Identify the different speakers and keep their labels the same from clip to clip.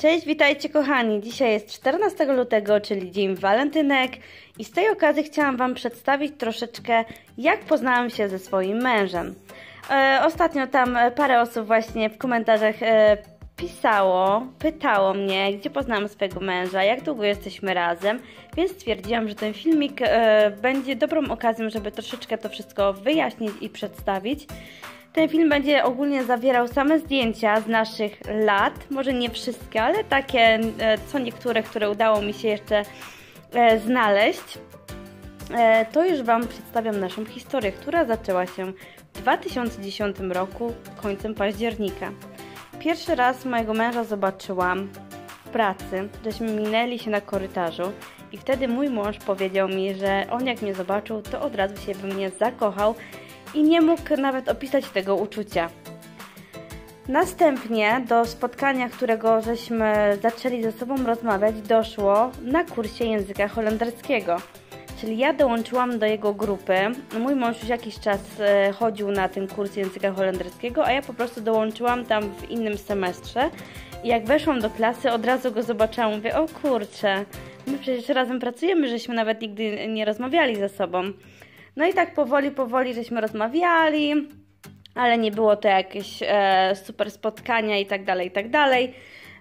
Speaker 1: Cześć, witajcie kochani. Dzisiaj jest 14 lutego, czyli Dzień Walentynek i z tej okazji chciałam Wam przedstawić troszeczkę, jak poznałam się ze swoim mężem. E, ostatnio tam parę osób właśnie w komentarzach e, pisało, pytało mnie, gdzie poznałam swojego męża, jak długo jesteśmy razem, więc stwierdziłam, że ten filmik e, będzie dobrą okazją, żeby troszeczkę to wszystko wyjaśnić i przedstawić. Ten film będzie ogólnie zawierał same zdjęcia z naszych lat, może nie wszystkie, ale takie e, co niektóre, które udało mi się jeszcze e, znaleźć. E, to już Wam przedstawiam naszą historię, która zaczęła się w 2010 roku, końcem października. Pierwszy raz mojego męża zobaczyłam w pracy, żeśmy minęli się na korytarzu i wtedy mój mąż powiedział mi, że on jak mnie zobaczył, to od razu się we mnie zakochał i nie mógł nawet opisać tego uczucia. Następnie do spotkania, którego żeśmy zaczęli ze sobą rozmawiać, doszło na kursie języka holenderskiego. Czyli ja dołączyłam do jego grupy. Mój mąż już jakiś czas e, chodził na ten kurs języka holenderskiego, a ja po prostu dołączyłam tam w innym semestrze. I jak weszłam do klasy, od razu go zobaczyłam. Mówię, o kurczę, my przecież razem pracujemy, żeśmy nawet nigdy nie rozmawiali ze sobą. No i tak powoli, powoli żeśmy rozmawiali, ale nie było to jakieś e, super spotkania i tak dalej, i tak dalej.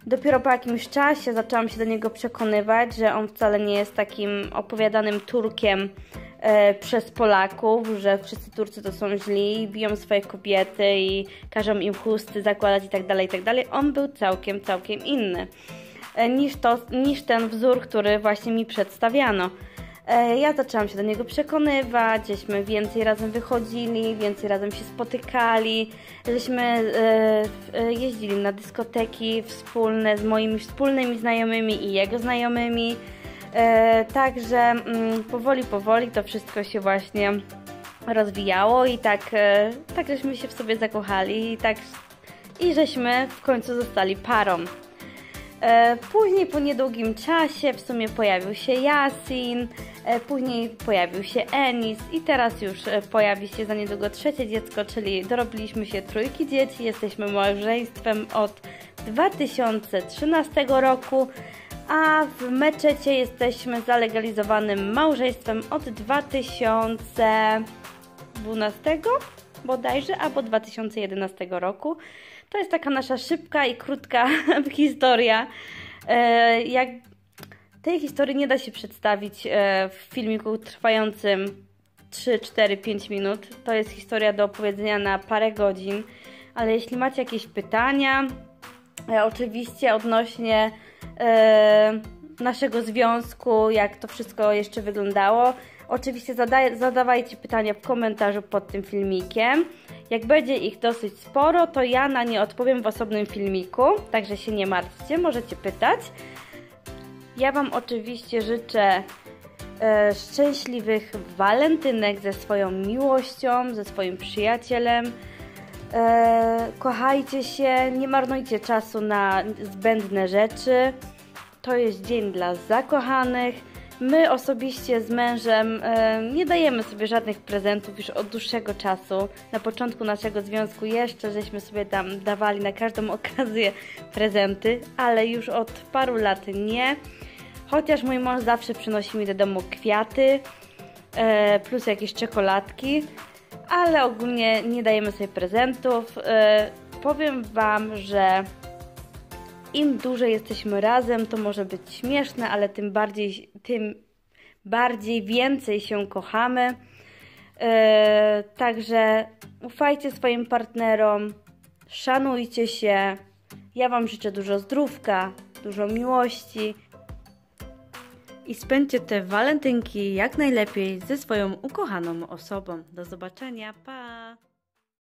Speaker 1: Dopiero po jakimś czasie zaczęłam się do niego przekonywać, że on wcale nie jest takim opowiadanym Turkiem e, przez Polaków, że wszyscy Turcy to są źli, biją swoje kobiety i każą im chusty zakładać i tak dalej, i tak dalej. On był całkiem, całkiem inny e, niż, to, niż ten wzór, który właśnie mi przedstawiano. E, ja zaczęłam się do niego przekonywać, żeśmy więcej razem wychodzili, więcej razem się spotykali, żeśmy e, e, jeździli na dyskoteki wspólne z moimi wspólnymi znajomymi i jego znajomymi. Także mm, powoli, powoli to wszystko się właśnie rozwijało i tak, tak żeśmy się w sobie zakochali i tak i żeśmy w końcu zostali parą. Później po niedługim czasie w sumie pojawił się Yasin, E, później pojawił się Enis i teraz już e, pojawi się za niedługo trzecie dziecko, czyli dorobiliśmy się trójki dzieci. Jesteśmy małżeństwem od 2013 roku, a w meczecie jesteśmy zalegalizowanym małżeństwem od 2012 bodajże, albo 2011 roku. To jest taka nasza szybka i krótka historia. E, jak tej historii nie da się przedstawić e, w filmiku trwającym 3, 4, 5 minut. To jest historia do opowiedzenia na parę godzin, ale jeśli macie jakieś pytania, e, oczywiście odnośnie naszego związku, jak to wszystko jeszcze wyglądało, oczywiście zadawajcie pytania w komentarzu pod tym filmikiem. Jak będzie ich dosyć sporo, to ja na nie odpowiem w osobnym filmiku, także się nie martwcie, możecie pytać. Ja Wam oczywiście życzę e, szczęśliwych walentynek ze swoją miłością, ze swoim przyjacielem. E, kochajcie się, nie marnujcie czasu na zbędne rzeczy. To jest dzień dla zakochanych. My osobiście z mężem e, nie dajemy sobie żadnych prezentów już od dłuższego czasu. Na początku naszego związku jeszcze żeśmy sobie tam dawali na każdą okazję prezenty, ale już od paru lat nie. Chociaż mój mąż zawsze przynosi mi do domu kwiaty, e, plus jakieś czekoladki, ale ogólnie nie dajemy sobie prezentów. E, powiem Wam, że im dłużej jesteśmy razem, to może być śmieszne, ale tym bardziej, tym bardziej więcej się kochamy. E, także ufajcie swoim partnerom, szanujcie się. Ja Wam życzę dużo zdrówka, dużo miłości, i spędźcie te walentynki jak najlepiej ze swoją ukochaną osobą. Do zobaczenia, pa!